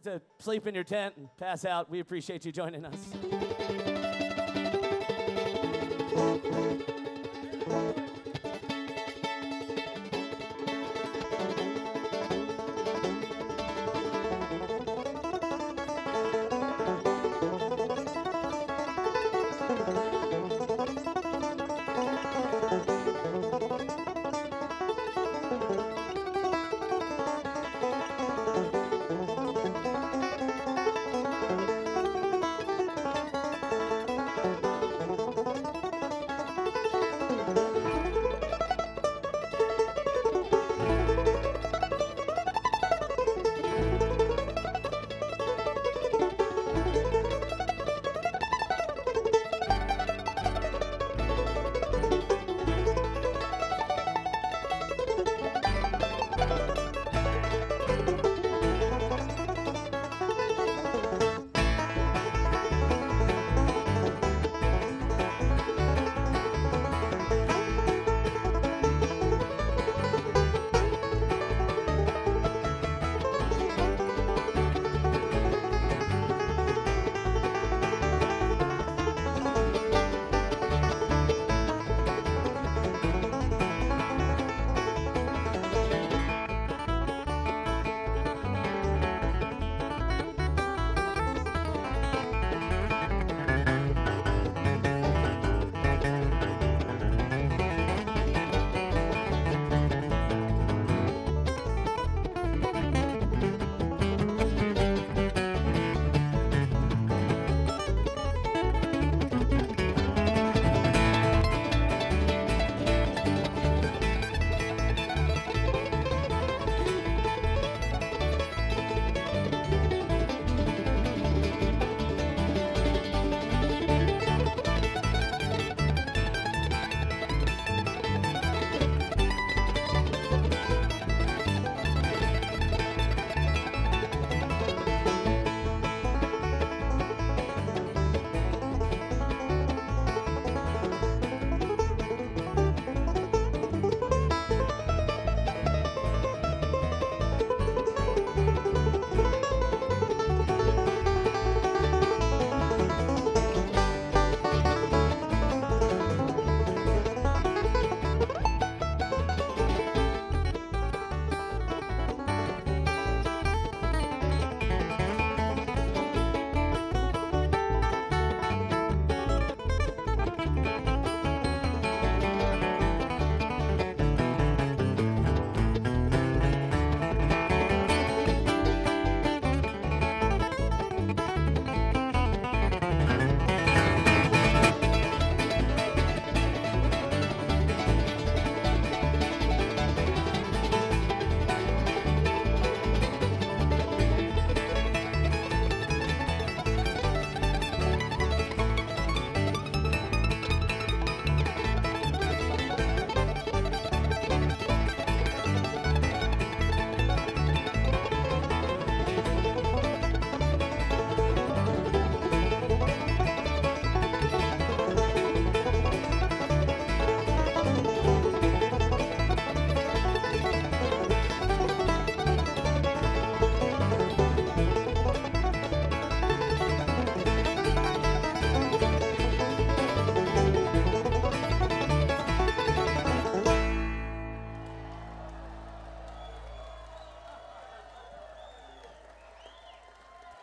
To sleep in your tent and pass out. We appreciate you joining us.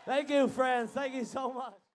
Thank you, friends. Thank you so much.